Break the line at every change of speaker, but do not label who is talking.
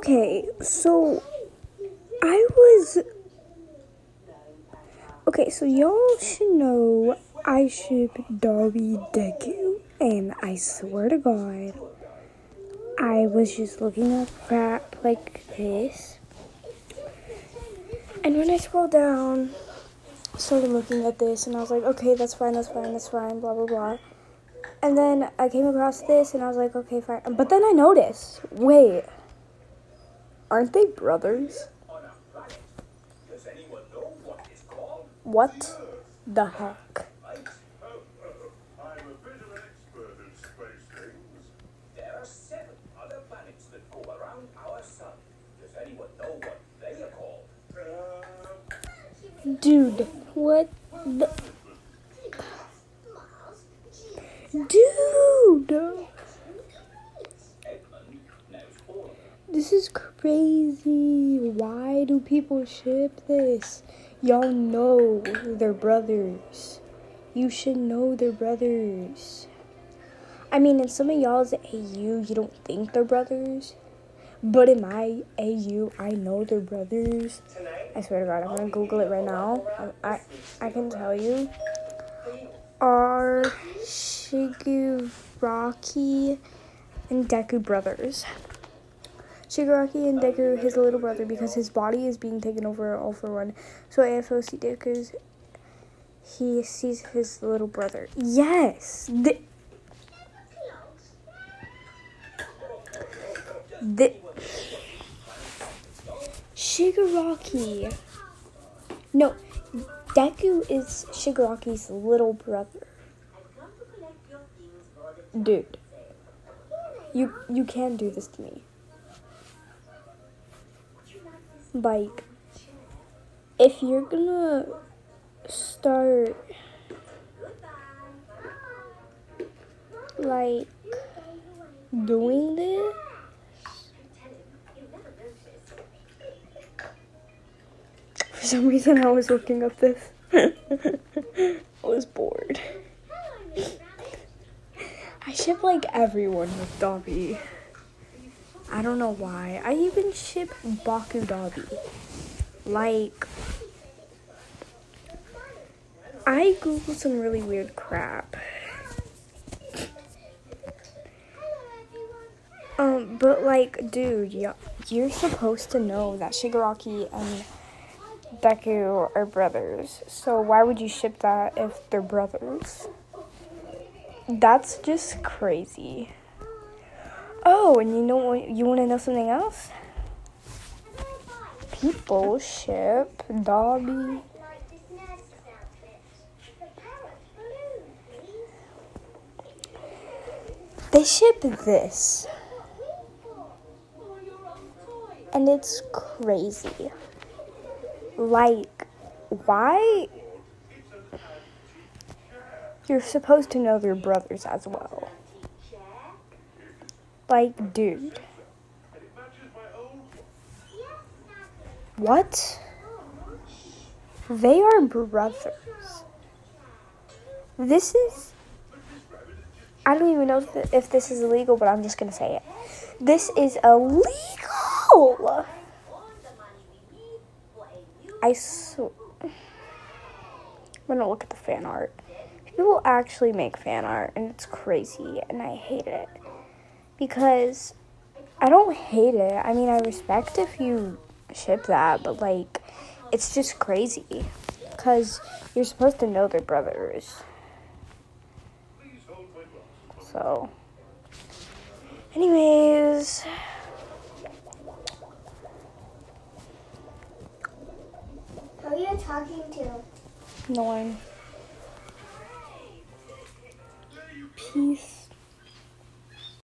Okay, so I was. Okay, so y'all should know I ship Dabi Deku, and I swear to God, I was just looking up crap like this. And when I scrolled down, started looking at this, and I was like, okay, that's fine, that's fine, that's fine, blah blah blah. And then I came across this, and I was like, okay, fine. But then I noticed, wait, aren't they brothers?
Does anyone know what?
What the heck?
I'm a bit of
This is crazy. Why do people ship this? Y'all know they're brothers. You should know they're brothers. I mean, in some of y'all's AU, you don't think they're brothers. But in my AU, I know they're brothers. I swear to God, I'm gonna Google it right now. I, I, can tell you. Are Shigaraki and Deku brothers? Shigaraki and Deku, his little brother, because his body is being taken over all for one. So AFOC Deku's, he sees his little brother. Yes! The, the, Shigaraki. No, Deku is Shigaraki's little brother. Dude, you you can't do this to me. Like, if you're gonna start like doing this, for some reason I was looking up this. I was bored. I ship like everyone with Dabi. I don't know why. I even ship Baku Dabi. Like, I googled some really weird crap. Um, but like, dude, y- you're supposed to know that Shigaraki and Deku are brothers. So why would you ship that if they're brothers? That's just crazy. Oh, and you know? You want to know something else? People ship Dabi. They ship this. And it's crazy. Like, why? You're supposed to know they're brothers as well. Like, dude. What? They are brothers. This is. I don't even know if, th- if this is illegal, but I'm just gonna say it. This is illegal! I I'm gonna look at the fan art. People actually make fan art, and it's crazy, and I hate it. Because I don't hate it. I mean, I respect if you ship that, but like, it's just crazy. Because you're supposed to know they're brothers.
Please hold my glass.
So, anyways,
Who are you talking to?
no one. Peace.